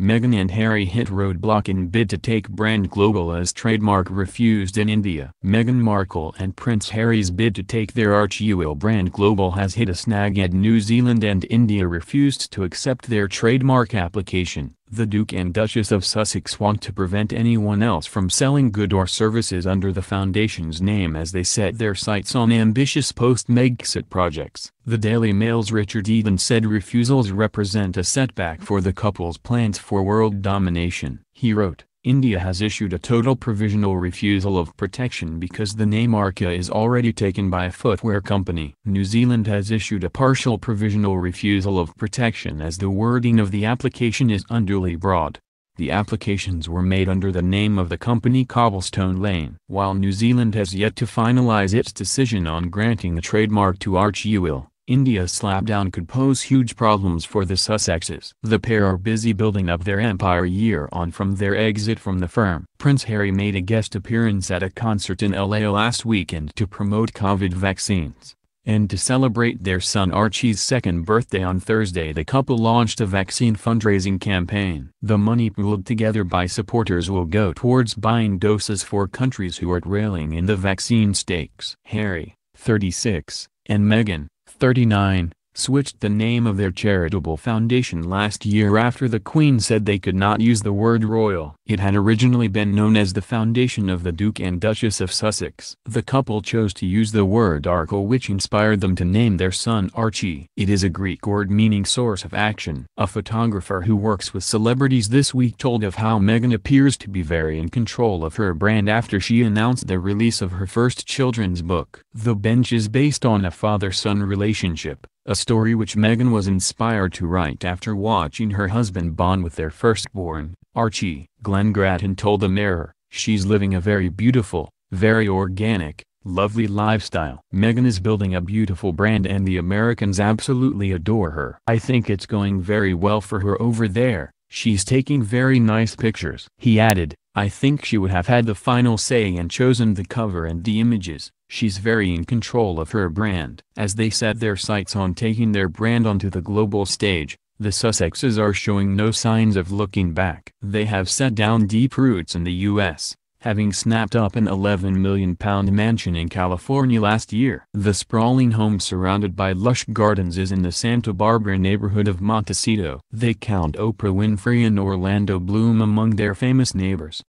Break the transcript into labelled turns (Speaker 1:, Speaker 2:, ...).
Speaker 1: Meghan and Harry hit roadblock in bid to take brand global as trademark refused in India. Meghan Markle and Prince Harry's bid to take their Archewell brand global has hit a snag and New Zealand and India refused to accept their trademark application. The Duke and Duchess of Sussex want to prevent anyone else from selling good or services under the foundation's name as they set their sights on ambitious post-Megxit projects. The Daily Mail's Richard Eden said refusals represent a setback for the couple's plans for world domination. He wrote, India has issued a total provisional refusal of protection because the name Arche is already taken by a footwear company. New Zealand has issued a partial provisional refusal of protection as the wording of the application is unduly broad. The applications were made under the name of the company Cobblestone Lane. While New Zealand has yet to finalize its decision on granting the trademark to Archewell, India's slapdown could pose huge problems for the Sussexes. The pair are busy building up their empire year on from their exit from the firm. Prince Harry made a guest appearance at a concert in LA last weekend to promote COVID vaccines. And to celebrate their son Archie's second birthday on Thursday the couple launched a vaccine fundraising campaign. The money pooled together by supporters will go towards buying doses for countries who are railing in the vaccine stakes. Harry, 36, and Meghan, 39, switched the name of their charitable foundation last year after the Queen said they could not use the word royal. It had originally been known as the Foundation of the Duke and Duchess of Sussex. The couple chose to use the word Arche which inspired them to name their son Archie. It is a Greek word meaning source of action. A photographer who works with celebrities this week told of how Meghan appears to be very in control of her brand after she announced the release of her first children's book. The Bench is based on a father-son relationship a story which Meghan was inspired to write after watching her husband bond with their firstborn, Archie. Glenn Grattan told the Mirror, she's living a very beautiful, very organic, lovely lifestyle. Meghan is building a beautiful brand and the Americans absolutely adore her. I think it's going very well for her over there, she's taking very nice pictures. He added, I think she would have had the final say and chosen the cover and the images. She's very in control of her brand. As they set their sights on taking their brand onto the global stage, the Sussexes are showing no signs of looking back. They have set down deep roots in the U.S., having snapped up an 11 million pound mansion in California last year. The sprawling home surrounded by lush gardens is in the Santa Barbara neighborhood of Montecito. They count Oprah Winfrey and Orlando Bloom among their famous neighbors.